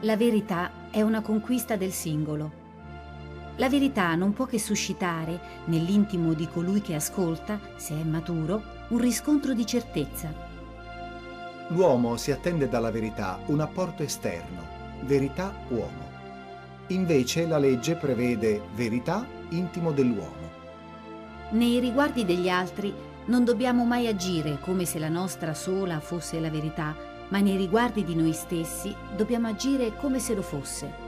La verità è una conquista del singolo. La verità non può che suscitare, nell'intimo di colui che ascolta, se è maturo, un riscontro di certezza. L'uomo si attende dalla verità un apporto esterno, verità uomo. Invece la legge prevede verità intimo dell'uomo. Nei riguardi degli altri non dobbiamo mai agire come se la nostra sola fosse la verità, ma nei riguardi di noi stessi dobbiamo agire come se lo fosse.